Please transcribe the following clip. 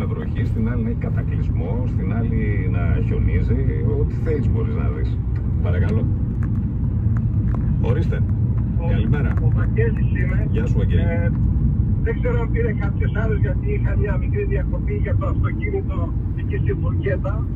με βροχή, στην άλλη να έχει κατακλυσμό, στην άλλη να χιονίζει. Ό,τι θέλεις μπορείς να δεις. Παρακαλώ. Ορίστε. Καλημέρα. Ο Βαγγέλης είμαι. Γεια σου, Βαγγέλη. Ε, δεν ξέρω αν πήρε κάποιος άλλος γιατί είχα μια μικρή διακοπή για το αυτοκίνητο εκεί στην Φουρκέτα.